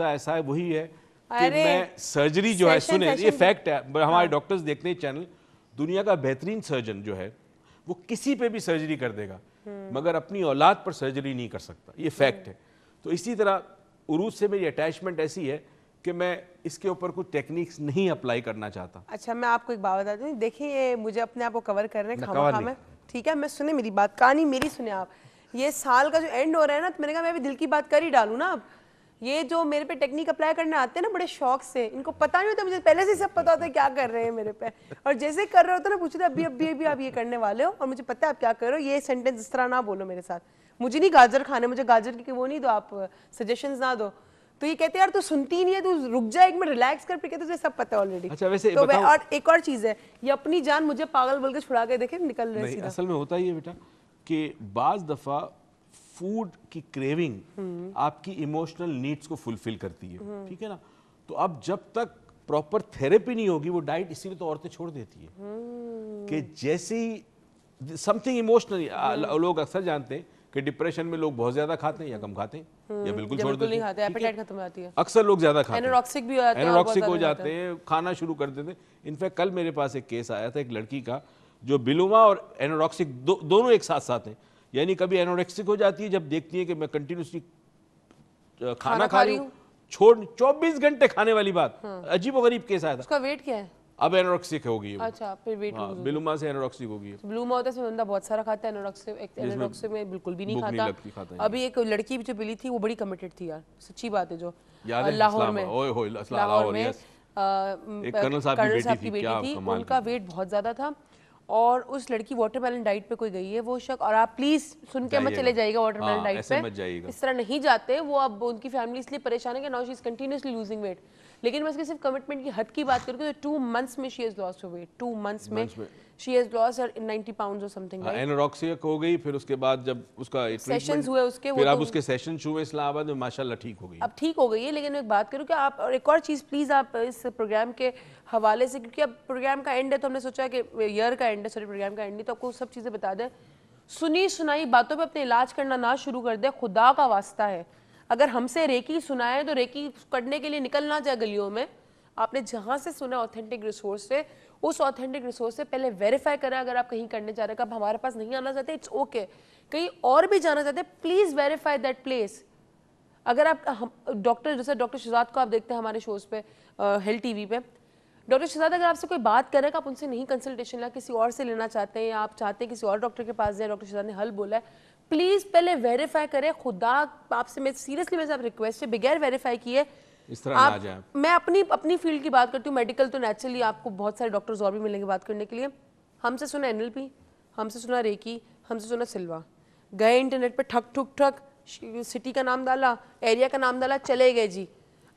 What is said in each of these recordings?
ऐसा है वही है कि मैं सर्जरी जो है सुने ये फैक्ट है हमारे हाँ। डॉक्टर्स देखते हैं चैनल दुनिया का बेहतरीन सर्जन जो है वो किसी पे भी सर्जरी कर देगा हम्म। मगर अपनी औलाद पर सर्जरी नहीं कर सकता ये फैक्ट है। तो इसी तरह उरूज से मेरी अटैचमेंट ऐसी है कि मैं इसके ऊपर कुछ टेक्निक्स नहीं अप्लाई करना चाहता। अच्छा मैं आपको एक बात बताती हूँ देखिए ये मुझे अपने आप को कवर कर रहे हैं ठीक है मैं सुने मेरी बात कहानी मेरी सुने आप। ये साल का जो एंड हो रहा है ना तो मैंने कहा मैं भी दिल की बात कर ही डालू ना अब। ये जो मेरे पे टेक्निक अप्लाई करने आते हैं ना बड़े शौक से इनको पता नहीं होता मुझे पहले से सब पता होता है क्या कर रहे हैं मेरे पे। और जैसे कर रहे होते ना पूछ रहे अभी अभी अभी आप ये करने वाले हो? और मुझे पता है आप क्या कर रहे हो ये सेंटेंस इस तरह ना बोलो मेरे साथ। मुझे नहीं गाजर खाने मुझे गाजर की वो नहीं दो आप सजेशन ना दो। तो ये कहते यार तू सुनती नहीं है तू रुक जा एक मिनट रिलैक्स कर फिर तुझे सब पता है ऑलरेडी अच्छा वैसे तो और एक और चीज़ है ये अपनी जान मुझे पागल बोल के छुड़ा के देखे निकल रहे असल में होता ही है बेटा कि बाज दफ़ा फ़ूड की क्रेविंग हम्म। आपकी इमोशनल नीड्स को फुलफिल करती है। हम्म। ठीक है ना? तो अब जब तक प्रॉपर थेरेपी नहीं होगी वो डाइट इसीलिए तो औरतें छोड़ देती है। हम्म। कि जैसे ही समथिंग इमोशनल लोग अक्सर जानते हैं कि डिप्रेशन में लोग बहुत ज़्यादा खाते हैं या कम खाते हैं या बिल्कुल छोड़ देते हैं। अक्सर लोग ज़्यादा खाते हैं। भी एनोरॉक्सिक हो जाते हैं। खाना शुरू कर देते हैं। इनफैक्ट कल मेरे पास एक केस आया था एक लड़की का जो बिलुमा और एनोरॉक्सिक दोनों एक साथ साथ हैं। यानी कभी एनोरेक्सिक हो जाती है जब देखती है कि मैं कंटिन्यूसली खाना, खाना खा रही हूँ छोड़ 24 घंटे खाने वाली बात। हाँ। अजीब गरीब केस आया था। उसका वेट क्या है? अब एनोरेक्सिक हो गई अच्छा फिर वेट हाँ, बिलुमा से एनोरेक्सिक हो गई है बिलुमा होता है बंदा बहुत सारा खाता है एनोरेक्सिक एनोरेक्सिक में बिल्कुल भी नहीं खाता, नहीं खाता। अभी एक लड़की जो मिली थी वो बड़ी कमिटेड थी यार सच्ची बात है जो। लाहौर में। लाहौर में कर्नल साहब की बेटी थी उनका वेट बहुत ज़्यादा था। और उस लड़की वाटरमेलन डाइट पे कोई गई है वो शक और आप प्लीज़ सुन के मत चले जाइएगा वाटरमेलन हाँ, डाइट पे। इस तरह नहीं जाते वो अब उनकी फैमिली इसलिए परेशान है कि now she is continuously losing weight लेकिन मैं उसके सिर्फ़ कमिटमेंट की हद की बात करूँ तो टू मंथ्स में she is lost weight two months में। She has lost her 90 pounds और समथिंग एनोरेक्सिया हो गई फिर उसके बाद जब उसका सेशंस हुए उसके फिर अब तो उसके सेशन हुए इस्लामाबाद में माशाल्लाह ठीक हो गई। अब ठीक हो गई है लेकिन एक बात करूँ कि आप और एक और चीज़ प्लीज़ आप इस प्रोग्राम के हवाले से क्योंकि अब प्रोग्राम का एंड है तो हमने सोचा कि ईयर का एंड है सॉरी प्रोग्राम का एंड नहीं तो आपको सब चीज़ें बता दें। सुनी सुनाई बातों पे अपने इलाज करना ना शुरू कर दे खुदा का वास्ता है। अगर हमसे रेकी सुनाए तो रेकी करने के लिए निकलना जाए गलियों में आपने जहाँ से सुना ऑथेंटिक रिसोर्स से उस ऑथेंटिक रिसोर्स से पहले वेरीफाई करें अगर आप कहीं करने जा रहे हैं हमारे पास नहीं आना चाहते इट्स ओके. कहीं और भी जाना चाहते प्लीज़ वेरीफाई दैट प्लेस अगर आप डॉक्टर जैसे डॉक्टर शहजाद को आप देखते हैं हमारे शोज़ पे हेल्थ टीवी पे डॉक्टर शहजाद अगर आपसे कोई बात करें आप उनसे नहीं कंसल्टेशन ला किसी और से लेना चाहते हैं या आप चाहते हैं किसी और डॉक्टर के पास जाए डॉक्टर शहजाद ने हल बोला है प्लीज़ पहले वेरीफाई करें, खुदा आपसे मैं सीरियसली मैं रिक्वेस्ट है बगैर वेरीफाई किए इस तरह आप, ना मैं अपनी अपनी फ़ील्ड की बात करती हूँ मेडिकल तो नेचुरली आपको बहुत सारे डॉक्टर्स और भी मिलेंगे बात करने के लिए। हमसे सुना एनएलपी हमसे सुना रेकी हमसे सुना सिल्वा गए इंटरनेट पर ठक ठुक ठक सिटी का नाम डाला एरिया का नाम डाला चले गए जी।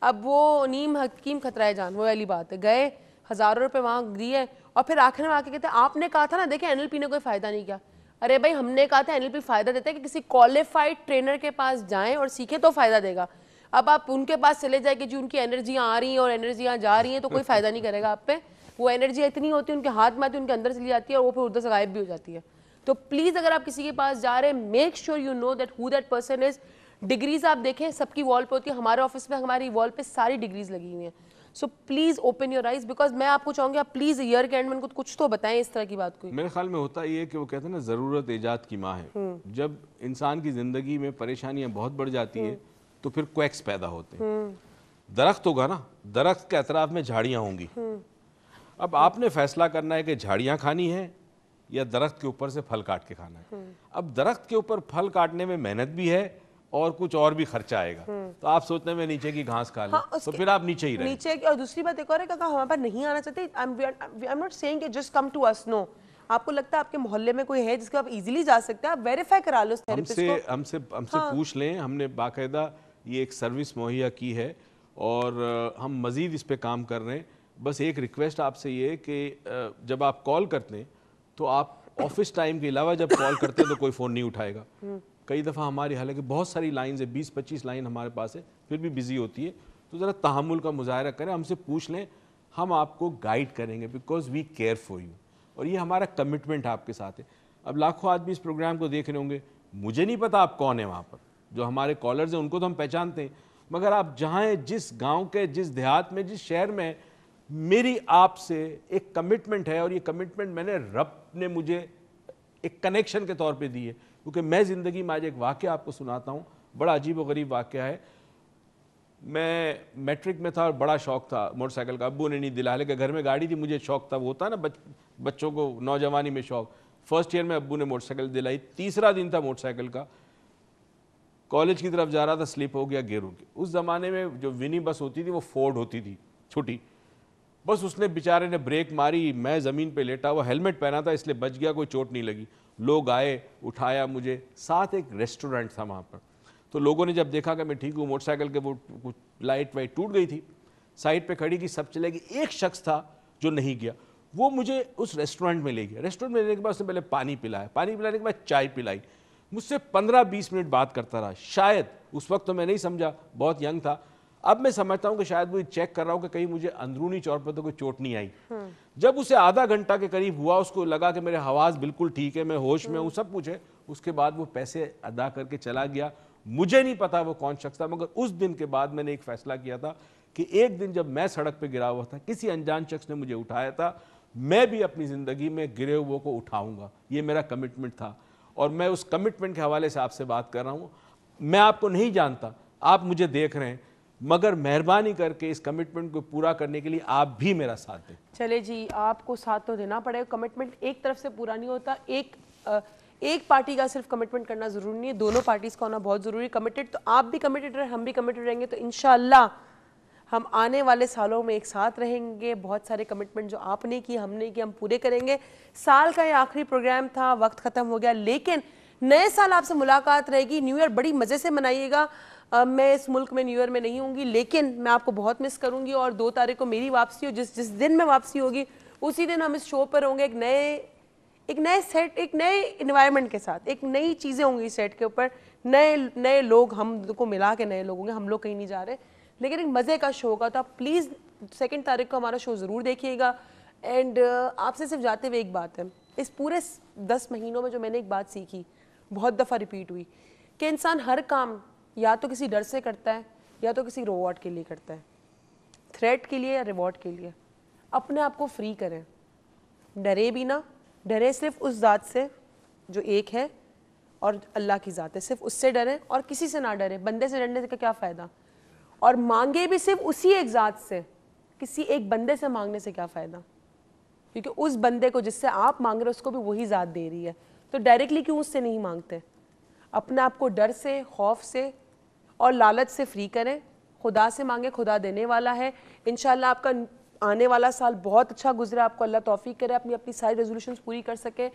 अब वो नीम हकीम खतरा जान वो वाली बात है। गए हज़ारों रुपए वहाँ दिए और फिर आखिर में आके कहते आपने कहा था ना देखे एनएलपी ने कोई फ़ायदा नहीं किया। अरे भाई हमने कहा था एनएलपी फ़ायदा देता है कि किसी क्वालिफाइड ट्रेनर के पास जाएँ और सीखे तो फ़ायदा देगा। अब आप उनके पास चले जाए कि जी उनकी एनर्जियाँ आ रही हैं और एनर्जियाँ जा रही हैं तो कोई फ़ायदा नहीं करेगा आप पे। वो एनर्जी इतनी होती है उनके हाथ में आती है उनके अंदर चली जाती है और वो फिर उधर से गायब भी हो जाती है। तो प्लीज़ अगर आप किसी के पास जा रहे हैं make sure you know that who that person is degrees आप देखें सबकी वॉल पे होती है हमारे ऑफ़िस में हमारी वॉल पे सारी डिग्रीज लगी हुई हैं। So please open your eyes because मैं आपको चाहूँगी आप प्लीज़ ईयर के एंड में कुछ तो बताएँ इस तरह की बात को मेरे ख्याल में होता ये कि वो कहते हैं ना ज़रूरत ईजाद की माँ है। हम्म। जब इंसान की ज़िंदगी में परेशानियाँ बहुत बढ़ जाती है तो फिर क्वैक्स पैदा होते हैं। दरख्त होगा ना? दरख्त के अतराफ में झाड़ियाँ होंगी। अब आपने फैसला करना है कि झाड़ियाँ खानी है या दरख्त के ऊपर से फल काट के खाना है। अब दरख्त के ऊपर फल काटने में मेहनत भी है और कुछ और भी खर्चा आएगा। तो आप सोचते हैं मैं नीचे की घास खा हाँ, तो फिर आप नीचे ही रहे नीचे और दूसरी बात एक और है हमारे पास नहीं आना चाहते I am not saying just come to us no आपको लगता है आपके मोहल्ले में कोई है जिसको आप इजीली जा सकते हैं? आप वेरीफाई करा लो हमसे हमसे हमसे हाँ। पूछ लें हमने बाकायदा ये एक सर्विस मुहैया की है और हम मज़ीद इस पर काम कर रहे हैं। बस एक रिक्वेस्ट आपसे ये कि जब आप कॉल करते हैं तो आप ऑफ़िस टाइम के अलावा जब कॉल करते हैं तो कोई फ़ोन नहीं उठाएगा। कई दफ़ा हमारी हालाँकि बहुत सारी लाइन है बीस पच्चीस लाइन हमारे पास है, फिर भी बिज़ी होती है। तो ज़रा तहमुल का मुजाहरा करें, हमसे पूछ लें, हम आपको गाइड करेंगे because we care for you और ये हमारा कमिटमेंट आपके साथ है। अब लाखों आदमी इस प्रोग्राम को देख रहे होंगे, मुझे नहीं पता आप कौन है वहाँ पर। जो हमारे कॉलर्स हैं उनको तो हम पहचानते हैं। मगर आप जहाँ जिस गाँव के जिस देहात में जिस शहर में मेरी आपसे एक कमिटमेंट है और ये कमिटमेंट मैंने रब ने मुझे एक कनेक्शन के तौर पे दी है। क्योंकि मैं ज़िंदगी में आज एक वाक्य आपको सुनाता हूँ। बड़ा अजीब व गरीब वाक्य है। मैं मैट्रिक में था और बड़ा शौक था मोटरसाइकिल का। अबू ने नहीं दिला। लेकिन घर में गाड़ी थी मुझे शौक था। वो होता ना बच, बच्चों को नौजवानी में शौक। फ़र्स्ट ईयर में अबू ने मोटरसाइकिल दिलाई। तीसरा दिन था मोटरसाइकिल का। कॉलेज की तरफ़ जा रहा था, स्लिप हो गया, गेरू गया। उस ज़माने में जो विनी बस होती थी, वो फोर्ड होती थी, छोटी। बस उसने बेचारे ने ब्रेक मारी, मैं ज़मीन पे लेटा हुआ, हेलमेट पहना था, इसलिए बच गया, कोई चोट नहीं लगी। लोग आए, उठाया मुझे, साथ एक रेस्टोरेंट था वहाँ पर। तो लोगों ने जब देखा कि मैं ठीक हूँ, मोटरसाइकिल के वो कुछ लाइट वाइट टूट गई थी, साइड पे खड़ी की सब चलेगी, एक शख्स था जो नहीं गया। वो मुझे उस रेस्टोरेंट में ले गया। रेस्टोरेंट में लेने के बाद उसने पहले पानी पिलाया। पानी पिलाने के बाद चाय पिलाई। मुझसे पंद्रह बीस मिनट बात करता रहा। शायद उस वक्त तो मैं नहीं समझा बहुत यंग था। अब मैं समझता हूँ कि शायद वो चेक कर रहा हूँ कि कहीं मुझे अंदरूनी चौर पर तो कोई चोट नहीं आई। जब उसे आधा घंटा के करीब हुआ उसको लगा कि मेरे हवास बिल्कुल ठीक है मैं होश में हूँ सब पूछे उसके बाद वो पैसे अदा करके चला गया। मुझे नहीं पता वो कौन शख्स था मगर उस दिन के बाद मैंने एक फैसला किया था कि एक दिन जब मैं सड़क पर गिरा हुआ था किसी अनजान शख्स ने मुझे उठाया था मैं भी अपनी ज़िंदगी में गिरे हुए को उठाऊँगा। ये मेरा कमिटमेंट था। और मैं उस कमिटमेंट के हवाले से आपसे बात कर रहा हूँ। मैं आपको नहीं जानता, आप मुझे देख रहे हैं, मगर मेहरबानी करके इस कमिटमेंट को पूरा करने के लिए आप भी मेरा साथ दें। चले जी, आपको साथ तो देना पड़ेगा। कमिटमेंट एक तरफ़ से पूरा नहीं होता, एक एक पार्टी का सिर्फ़ कमिटमेंट करना ज़रूरी नहीं है। दोनों पार्टीज़ का होना बहुत ज़रूरी कमिटेड तो आप भी कमिटेड रहे, हम भी कमिटेड रहेंगे तो इनशाला हम आने वाले सालों में एक साथ रहेंगे। बहुत सारे कमिटमेंट जो आपने की, हमने की, हम पूरे करेंगे। साल का ये आखिरी प्रोग्राम था, वक्त ख़त्म हो गया, लेकिन नए साल आपसे मुलाकात रहेगी। न्यू ईयर बड़ी मज़े से मनाइएगा। मैं इस मुल्क में न्यू ईयर में नहीं होंगी, लेकिन मैं आपको बहुत मिस करूँगी और दो तारीख को मेरी वापसी हो, जिस जिस दिन मैं वापसी होगी, उसी दिन हम इस शो पर होंगे। एक नए एक नए सेट एक नए इन्वायरमेंट के साथ, एक नई चीज़ें होंगी सेट के ऊपर। नए नए लोग हम को मिला के नए लोग होंगे। हम लोग कहीं नहीं जा रहे। लेकिन एक मज़े का शो होगा तो आप प्लीज़ सेकेंड तारीख को हमारा शो ज़रूर देखिएगा। एंड आपसे सिर्फ़ जाते हुए एक बात है, इस पूरे दस महीनों में जो मैंने एक बात सीखी, बहुत दफ़ा रिपीट हुई कि इंसान हर काम या तो किसी डर से करता है, या तो किसी रिवॉर्ड के लिए करता है। थ्रेट के लिए या रिवॉर्ड के लिए। अपने आप को फ्री करें। डरे भी ना, डरे सिर्फ़ उस ज़ात से जो एक है और अल्लाह की ज़ात है। सिर्फ़ उससे डरें और किसी से ना डरें। बंदे से डरने का क्या फ़ायदा? और मांगे भी सिर्फ़ उसी एक ज़ात से। किसी एक बंदे से मांगने से क्या फ़ायदा? क्योंकि उस बंदे को जिससे आप मांग रहे हो, उसको भी वही ज़ात दे रही है। तो डायरेक्टली क्यों उससे नहीं मांगते? अपने आप को डर से, खौफ से और लालच से फ्री करें। खुदा से मांगे, खुदा देने वाला है। इन आपका आने वाला साल बहुत अच्छा गुजरा। आपको अल्लाह तोफ़ी करे, अपनी अपनी सारी रेजोल्यूशन पूरी कर सके।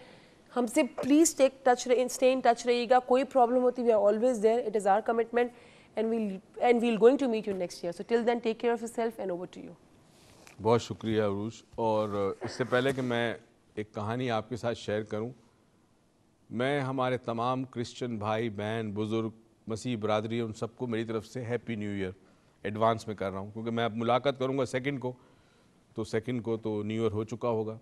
हमसे प्लीज़ टेक टच रहे स्टे इन टच रहिएगा। कोई प्रॉब्लम होती we are always there it is our commitment and we'll and we'll going to meet you next year so till then take care of self and over to you बहुत शुक्रिया अरूज और इससे पहले कि मैं एक कहानी आपके साथ शेयर करूँ, मैं, हमारे तमाम क्रिश्चियन भाई, बहन, बुज़ुर्ग, मसीह, बरदरी, उन सबको मेरी तरफ़ से हैप्पी न्यू ईयर एडवांस में कर रहा हूँ। क्योंकि मैं अब मुलाकात करूँगा सेकंड को तो सेकंड को तो न्यू ईयर हो चुका होगा।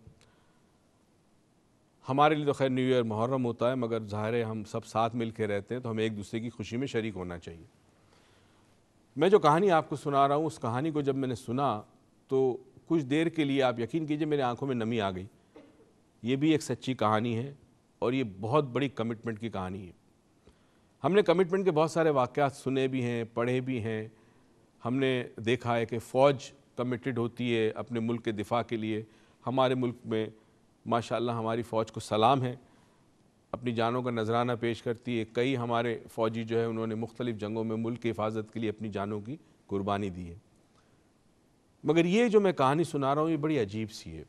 हमारे लिए तो खैर न्यू ईयर मुहर्रम होता है, मगर ज़ाहिर है हम सब साथ मिल के रहते हैं तो हमें एक दूसरे की खुशी में शरीक होना चाहिए। मैं जो कहानी आपको सुना रहा हूँ, उस कहानी को जब मैंने सुना तो कुछ देर के लिए आप यकीन कीजिए मेरे आँखों में नमी आ गई। ये भी एक सच्ची कहानी है और ये बहुत बड़ी कमिटमेंट की कहानी है। हमने कमिटमेंट के बहुत सारे वाक़ात सुने भी हैं, पढ़े भी हैं। हमने देखा है कि फ़ौज कमिटेड होती है अपने मुल्क के दिफा के लिए। हमारे मुल्क में, माशाल्लाह, हमारी फ़ौज को सलाम है। अपनी जानों का नजराना पेश करती है। कई हमारे फ़ौजी जो है, उन्होंने मुख्तलिफ़ जंगों में मुल्क की हिफाजत के लिए अपनी जानों की कुर्बानी दी है। मगर ये जो मैं कहानी सुना रहा हूँ, ये बड़ी अजीब सी है।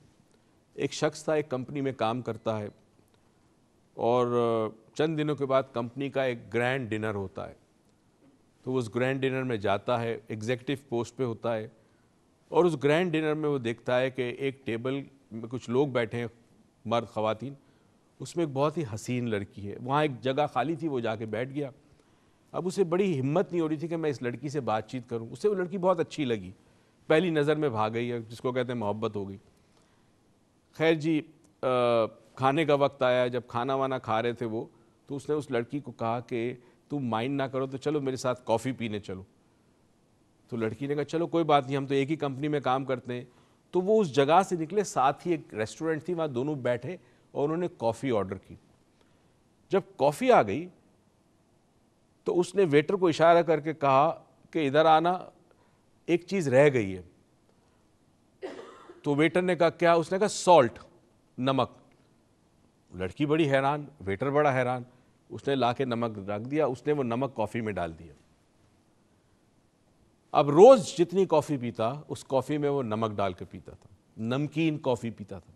एक शख्स था, एक कंपनी में काम करता है और चंद दिनों के बाद कंपनी का एक ग्रैंड डिनर होता है। तो उस ग्रैंड डिनर में जाता है, एग्जेक्टिव पोस्ट पे होता है और उस ग्रैंड डिनर में वो देखता है कि एक टेबल में कुछ लोग बैठे हैं, मर्द, ख़वातीन। उसमें एक बहुत ही हसीन लड़की है। वहाँ एक जगह खाली थी वो जाके बैठ गया। अब उसे बड़ी हिम्मत नहीं हो रही थी कि मैं इस लड़की से बातचीत करूँ। उसे वो लड़की बहुत अच्छी लगी। पहली नज़र में भाग गई जिसको कहते हैं मोहब्बत हो गई। खैर जी आ, खाने का वक्त आया। जब खाना वाना खा रहे थे वो तो उसने उस लड़की को कहा कि तुम माइंड ना करो तो चलो मेरे साथ कॉफ़ी पीने चलो। तो लड़की ने कहा चलो कोई बात नहीं हम तो एक ही कंपनी में काम करते हैं। तो वो उस जगह से निकले साथ ही एक रेस्टोरेंट थी वहाँ दोनों बैठे। और उन्होंने कॉफ़ी ऑर्डर की। जब कॉफ़ी आ गई तो उसने वेटर को इशारा करके कहा कि इधर आना, एक चीज़ रह गई है। तो वेटर ने कहा, क्या? उसने कहा, सॉल्ट, नमक। लड़की बड़ी हैरान, वेटर बड़ा हैरान। उसने ला के नमक रख दिया, उसने वो नमक कॉफ़ी में डाल दिया। अब रोज़ जितनी कॉफ़ी पीता, उस कॉफ़ी में वो नमक डाल के पीता था। नमकीन कॉफ़ी पीता था।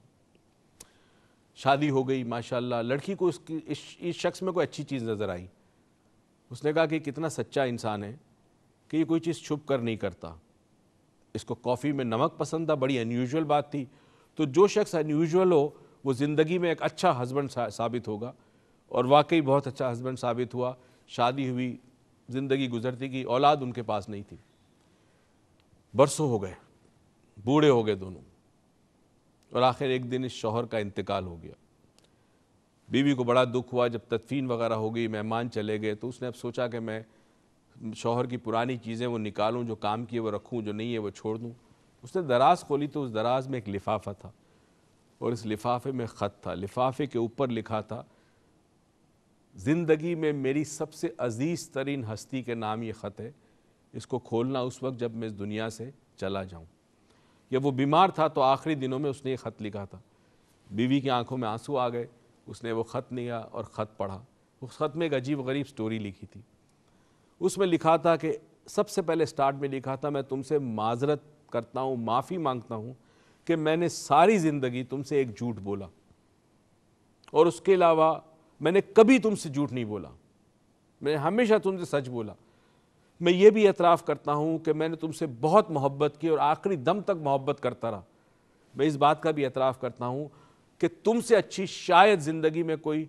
शादी हो गई माशाल्लाह। लड़की को उसकी इस, इस शख्स में कोई अच्छी चीज़ नज़र आई। उसने कहा कि कितना सच्चा इंसान है कि ये कोई चीज़ छुप कर नहीं करता। इसको कॉफ़ी में नमक पसंद था बड़ी अनयूजुअल बात थी। तो जो शख्स अनयूजुअल हो वो ज़िंदगी में एक अच्छा हस्बैंड साबित होगा। और वाकई बहुत अच्छा हस्बैंड साबित हुआ। शादी हुई ज़िंदगी गुजरती की औलाद उनके पास नहीं थी। बरसों हो गए बूढ़े हो गए दोनों। और आखिर एक दिन इस शोहर का इंतकाल हो गया। बीवी को बड़ा दुख हुआ, जब तदफीन वगैरह हो गई, मेहमान चले गए तो उसने अब सोचा कि मैं शोहर की पुरानी चीज़ें वो निकालूं, जो काम किए वो रखूँ, जो नहीं है वो छोड़ दूँ। उसने दराज खोली तो उस दराज में एक लिफाफा था और इस लिफाफे में ख़त था। लिफाफे के ऊपर लिखा था, ज़िंदगी में मेरी सबसे अज़ीज़ तरीन हस्ती के नाम ये ख़त है, इसको खोलना उस वक्त जब मैं इस दुनिया से चला जाऊँ। या वो बीमार था तो आखिरी दिनों में उसने ये ख़त लिखा था। बीवी की आँखों में आँसू आ गए, उसने वो ख़त लिया और ख़त पढ़ा। उस ख़त में एक अजीब गरीब स्टोरी लिखी थी। उसमें लिखा था कि सबसे पहले स्टार्ट में लिखा था, मैं तुमसे माजरत करता हूँ, माफ़ी माँगता हूँ कि मैंने सारी ज़िंदगी तुमसे एक झूठ बोला। और उसके अलावा मैंने कभी तुमसे झूठ नहीं बोला। मैंने हमेशा तुमसे सच बोला। मैं ये भी एतराफ़ करता हूँ कि मैंने तुमसे बहुत मोहब्बत की और आखिरी दम तक मोहब्बत करता रहा। मैं इस बात का भी एतराफ़ करता हूँ कि तुमसे अच्छी शायद ज़िंदगी में कोई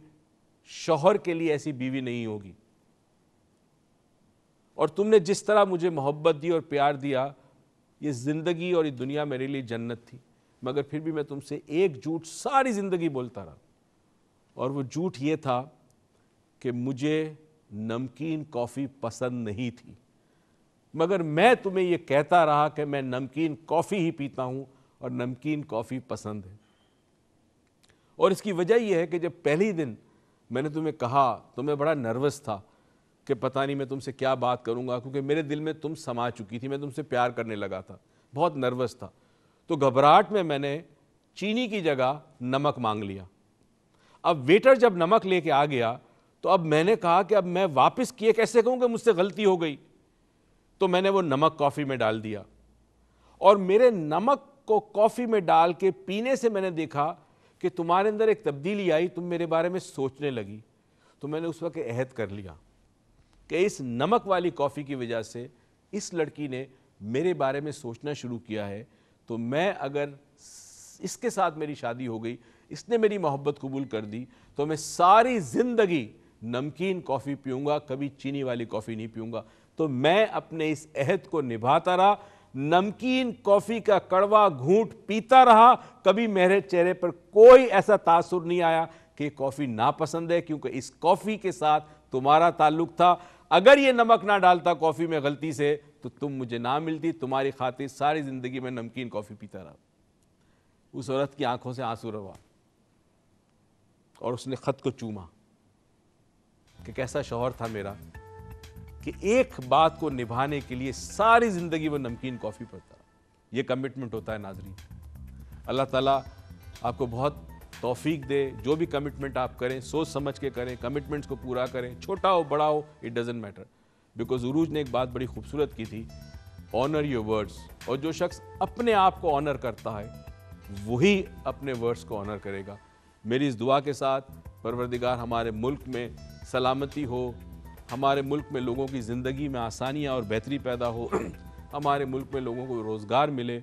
शोहर के लिए ऐसी बीवी नहीं होगी। और तुमने जिस तरह मुझे मोहब्बत दी और प्यार दिया, ये ज़िंदगी और ये दुनिया मेरे लिए जन्नत थी। मगर फिर भी मैं तुमसे एक झूठ सारी ज़िंदगी बोलता रहा। और वो झूठ ये था कि मुझे नमकीन कॉफ़ी पसंद नहीं थी। मगर मैं तुम्हें ये कहता रहा कि मैं नमकीन कॉफ़ी ही पीता हूँ और नमकीन कॉफ़ी पसंद है। और इसकी वजह यह है कि जब पहले दिन मैंने तुम्हें कहा तो मैं बड़ा नर्वस था कि पता नहीं मैं तुमसे क्या बात करूँगा, क्योंकि मेरे दिल में तुम समा चुकी थी, मैं तुमसे प्यार करने लगा था, बहुत नर्वस था। तो घबराहट में मैंने चीनी की जगह नमक मांग लिया। अब वेटर जब नमक लेके आ गया तो अब मैंने कहा कि अब मैं वापस किए कैसे कहूँ कि मुझसे गलती हो गई? तो मैंने वो नमक कॉफ़ी में डाल दिया। और मेरे नमक को कॉफ़ी में डाल के पीने से मैंने देखा कि तुम्हारे अंदर एक तब्दीली आई, तुम मेरे बारे में सोचने लगी। तो मैंने उस वक्त अहद कर लिया कि इस नमक वाली कॉफ़ी की वजह से इस लड़की ने मेरे बारे में सोचना शुरू किया है। तो मैं अगर इसके साथ मेरी शादी हो गई, इसने मेरी मोहब्बत कबूल कर दी तो मैं सारी ज़िंदगी नमकीन कॉफ़ी पीऊँगा, कभी चीनी वाली कॉफ़ी नहीं पीऊँगा। तो मैं अपने इस अहद को निभाता रहा, नमकीन कॉफ़ी का कड़वा घूंट पीता रहा, कभी मेरे चेहरे पर कोई ऐसा तासुर नहीं आया कि कॉफ़ी नापसंद है, क्योंकि इस कॉफ़ी के साथ तुम्हारा ताल्लुक था। अगर ये नमक ना डालता कॉफ़ी में गलती से तो तुम मुझे ना मिलती, तुम्हारी खातिर सारी ज़िंदगी में नमकीन कॉफ़ी पीता रहा। उस औरत की आँखों से आँसू रवा और उसने ख़त को चूमा। कि कैसा शौहर था मेरा, कि एक बात को निभाने के लिए सारी ज़िंदगी वो नमकीन कॉफ़ी पड़ता ये कमिटमेंट होता है नाजरी अल्लाह ताला आपको बहुत तौफीक दे, जो भी कमिटमेंट आप करें, सोच समझ के करें कमिटमेंट्स को पूरा करें, छोटा हो, बड़ा हो इट डजेंट मैटर बिकॉज़ उरूज ने एक बात बड़ी खूबसूरत की थी ऑनर योर वर्ड्स और जो शख्स अपने आप को ऑनर करता है, वही अपने वर्ड्स को ऑनर करेगा। मेरी इस दुआ के साथ, परवरदिगार हमारे मुल्क में सलामती हो, हमारे मुल्क में लोगों की ज़िंदगी में आसानियाँ और बेहतरी पैदा हो, हमारे मुल्क में लोगों को रोज़गार मिले,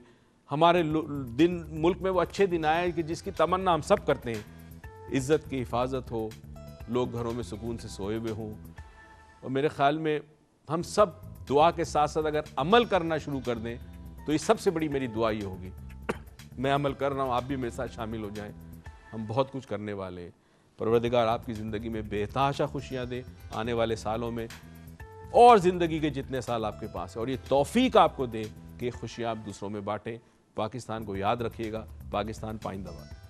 हमारे दिन, मुल्क में वो अच्छे दिन आए कि जिसकी तमन्ना हम सब करते हैं। इज़्ज़त की हिफाजत हो, लोग घरों में सुकून से सोए हुए हों। और मेरे ख्याल में हम सब दुआ के साथ साथ अगर अमल करना शुरू कर दें तो ये सबसे बड़ी मेरी दुआ ये होगी। मैं अमल कर रहा हूँ, आप भी मेरे साथ शामिल हो जाएँ। हम बहुत कुछ करने वाले हैं। परवरदिगार आपकी ज़िंदगी में बेतहाशा खुशियाँ दे आने वाले सालों में। और ज़िंदगी के जितने साल आपके पास है, और ये तोफ़ीक आपको दे कि खुशियाँ आप दूसरों में बांटें। पाकिस्तान को याद रखिएगा, पाकिस्तान पाइंदाबाद